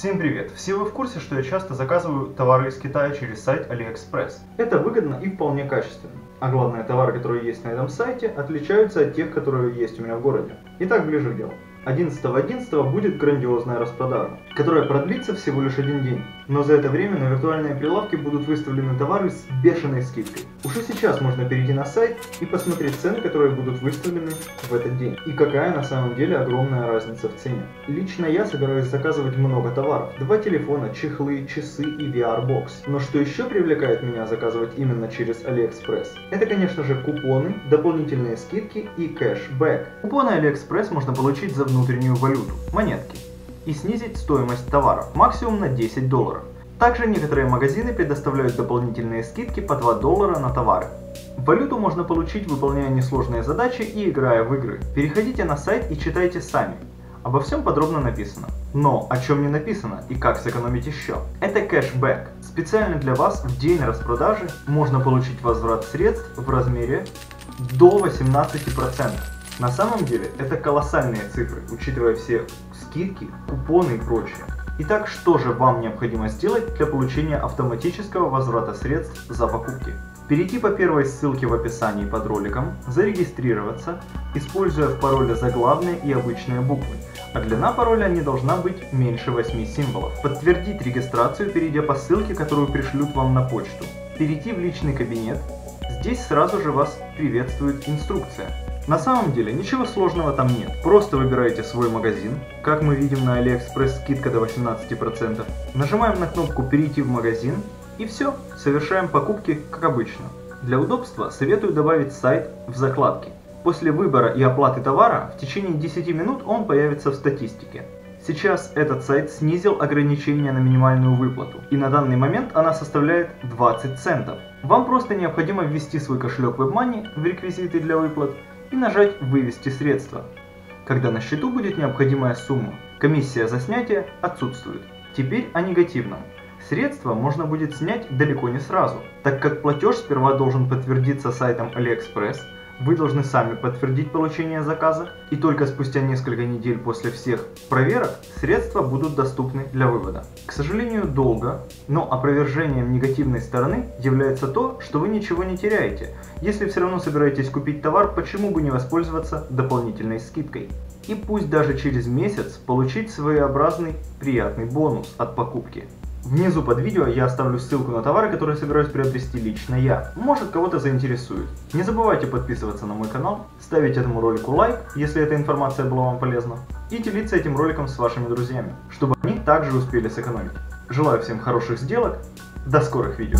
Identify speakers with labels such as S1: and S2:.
S1: Всем привет! Все вы в курсе, что я часто заказываю товары из Китая через сайт AliExpress. Это выгодно и вполне качественно. А главное, товары, которые есть на этом сайте, отличаются от тех, которые есть у меня в городе. Итак, ближе к делу. 11.11 .11 будет грандиозная распродажа, которая продлится всего лишь один день. Но за это время на виртуальные прилавки будут выставлены товары с бешеной скидкой. Уже сейчас можно перейти на сайт и посмотреть цены, которые будут выставлены в этот день. И какая на самом деле огромная разница в цене. Лично я собираюсь заказывать много товаров. Два телефона, чехлы, часы и VR-бокс. Но что еще привлекает меня заказывать именно через AliExpress? Это конечно же купоны, дополнительные скидки и кэшбэк. Купоны AliExpress можно получить за внутреннюю валюту, монетки, и снизить стоимость товаров максимум на 10 долларов. Также некоторые магазины предоставляют дополнительные скидки по 2 доллара на товары. Валюту можно получить, выполняя несложные задачи и играя в игры. Переходите на сайт и читайте сами. Обо всем подробно написано. Но о чем не написано и как сэкономить еще? Это кэшбэк. Специально для вас в день распродажи можно получить возврат средств в размере до 18%. На самом деле это колоссальные цифры, учитывая все скидки, купоны и прочее. Итак, что же вам необходимо сделать для получения автоматического возврата средств за покупки? Перейти по первой ссылке в описании под роликом, зарегистрироваться, используя в пароле заглавные и обычные буквы, а длина пароля не должна быть меньше 8 символов. Подтвердить регистрацию, перейдя по ссылке, которую пришлют вам на почту. Перейти в личный кабинет. Здесь сразу же вас приветствует инструкция. На самом деле ничего сложного там нет. Просто выбираете свой магазин, как мы видим на AliExpress скидка до 18%. Нажимаем на кнопку перейти в магазин и все, совершаем покупки как обычно. Для удобства советую добавить сайт в закладки. После выбора и оплаты товара в течение 10 минут он появится в статистике. Сейчас этот сайт снизил ограничение на минимальную выплату, и на данный момент она составляет 20 центов. Вам просто необходимо ввести свой кошелек WebMoney в реквизиты для выплат и нажать «Вывести средства». Когда на счету будет необходимая сумма, комиссия за снятие отсутствует. Теперь о негативном. Средства можно будет снять далеко не сразу, так как платеж сперва должен подтвердиться сайтом AliExpress, вы должны сами подтвердить получение заказа, и только спустя несколько недель после всех проверок средства будут доступны для вывода. К сожалению, долго, но опровержением негативной стороны является то, что вы ничего не теряете. Если все равно собираетесь купить товар, почему бы не воспользоваться дополнительной скидкой? И пусть даже через месяц получить своеобразный приятный бонус от покупки. Внизу под видео я оставлю ссылку на товары, которые собираюсь приобрести лично я. Может кого-то заинтересует. Не забывайте подписываться на мой канал, ставить этому ролику лайк, если эта информация была вам полезна, и делиться этим роликом с вашими друзьями, чтобы они также успели сэкономить. Желаю всем хороших сделок, до скорых видео.